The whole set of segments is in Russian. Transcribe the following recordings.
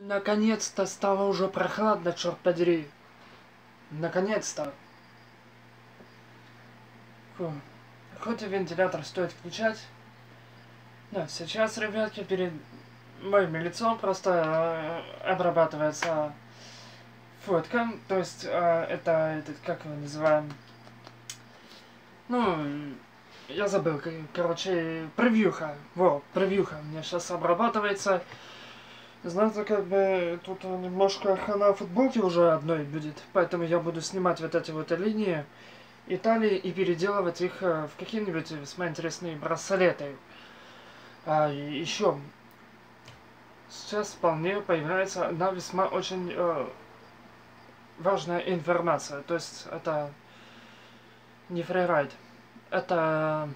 Наконец-то стало уже прохладно, черт подери. Наконец-то. Хоть и вентилятор стоит включать. Но сейчас, ребятки, перед моим лицом просто э, обрабатывается фотка. То есть э, это, этот, как его называем? Ну, я забыл, короче, превьюха. Во, превьюха меня сейчас обрабатывается. Знаете, как бы тут немножко хана футболки уже одной будет, поэтому я буду снимать вот эти вот линии Италии и переделывать их э, в какие-нибудь весьма интересные браслеты. А, еще сейчас вполне появляется одна весьма очень э, важная информация. То есть это не фрирайд. Это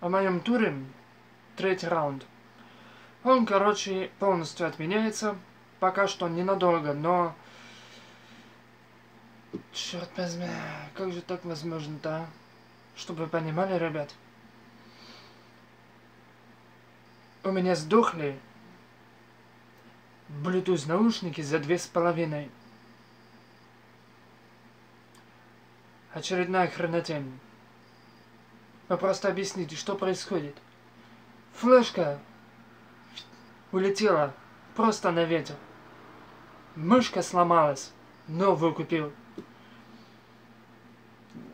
о моем туре третий раунд. Он, короче, полностью отменяется. Пока что ненадолго, но... Черт возьми, как же так возможно-то, а? Чтобы вы понимали, ребят. У меня сдохли Bluetooth наушники за две с половиной. Очередная хренотень. Вы просто объясните, что происходит. Флешка улетела просто на ветер. Мышка сломалась, новую купил.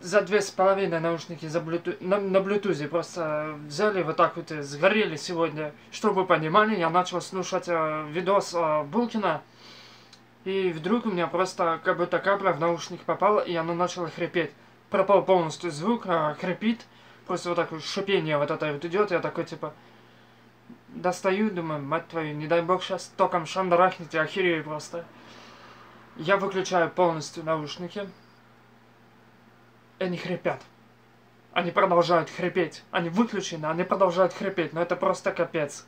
За две с половиной наушники за блюту... на, на блютузе просто взяли вот так вот и сгорели сегодня. Чтобы вы понимали, я начал слушать э, видос э, Булкина. И вдруг у меня просто как будто капля в наушник попала, и оно начало хрипеть. Пропал полностью звук, э, хрипит. Просто вот так вот шипение вот это вот идет, я такой типа, достаю, думаю, мать твою, не дай бог сейчас током шандарахнете, охерею просто. Я выключаю полностью наушники. Они хрипят. Они продолжают хрипеть. Они выключены, они продолжают хрипеть. Но это просто капец.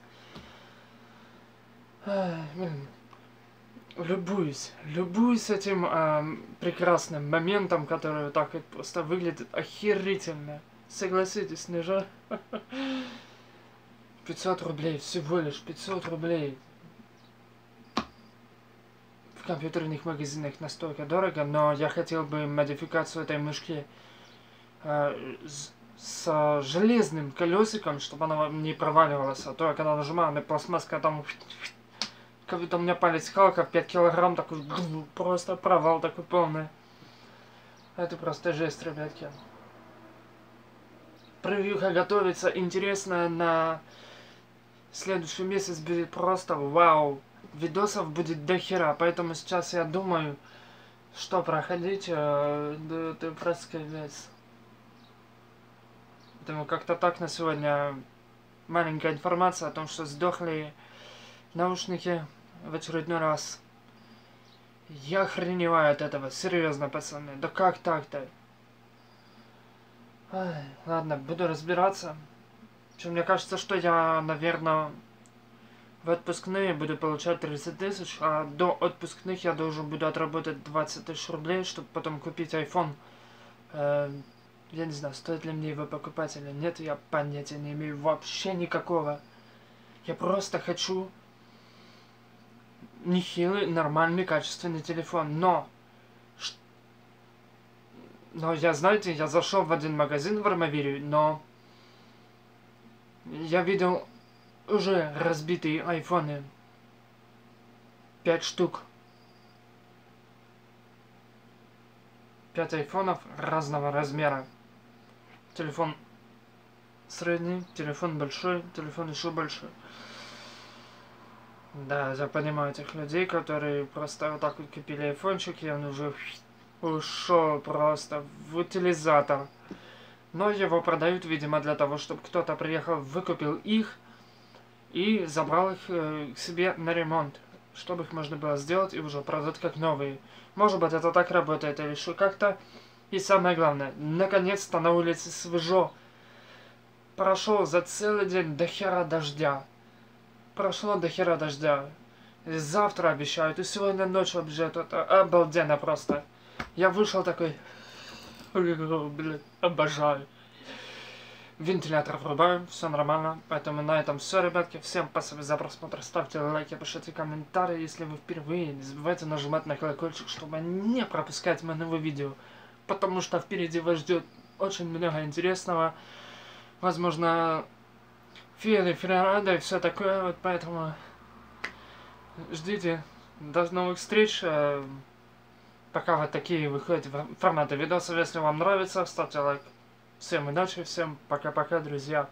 Любуюсь. Любуюсь этим э, прекрасным моментом, который так вот просто выглядит охерительно. Согласитесь, не жаль? 500 рублей, всего лишь 500 рублей. В компьютерных магазинах настолько дорого, но я хотел бы модификацию этой мышки э, с, с железным колесиком, чтобы она не проваливалась. А то я когда нажимаю на пластмасска, там как будто у меня палец халка 5 килограмм, такой просто провал такой полный. Это просто жесть, ребятки. Превьюха готовится интересно на следующий месяц будет просто вау. Видосов будет до хера, поэтому сейчас я думаю, что проходить, э, просто капец. Поэтому как-то так на сегодня маленькая информация о том, что сдохли наушники в очередной раз. Я охреневаю от этого, серьезно, пацаны. Да как так-то? Ладно, буду разбираться. Что мне кажется, что я, наверное, в отпускные буду получать 30 тысяч, а до отпускных я должен буду отработать 20 тысяч рублей, чтобы потом купить iPhone. Э, я не знаю, стоит ли мне его покупать или нет, я понятия не имею вообще никакого. Я просто хочу нехилый, нормальный, качественный телефон, но... Но я, знаете, я зашел в один магазин в Армавире, но я видел уже разбитые айфоны. Пять штук. Пять айфонов разного размера. Телефон средний, телефон большой, телефон еще большой. Да, я понимаю этих людей, которые просто вот так вот купили айфончик, и он уже ушел просто в утилизатор но его продают, видимо, для того, чтобы кто-то приехал, выкупил их и забрал их э, к себе на ремонт, чтобы их можно было сделать и уже продать как новые. Может быть, это так работает или что как-то. И самое главное, наконец-то на улице свежо. Прошел за целый день до хера дождя. Прошло до хера дождя. И завтра обещают, и сегодня ночью обещают. Это обалденно просто. Я вышел такой, Блин, обожаю. Вентилятор врубаем, все нормально. Поэтому на этом все, ребятки. Всем спасибо за просмотр. Ставьте лайки, пишите комментарии, если вы впервые. Не забывайте нажимать на колокольчик, чтобы не пропускать мои новые видео. Потому что впереди вас ждет очень много интересного. Возможно, фены, феррады и все такое. Вот поэтому ждите. До новых встреч. Пока вот такие выходят форматы видосов. Если вам нравится, ставьте лайк. Всем удачи, всем пока-пока, друзья.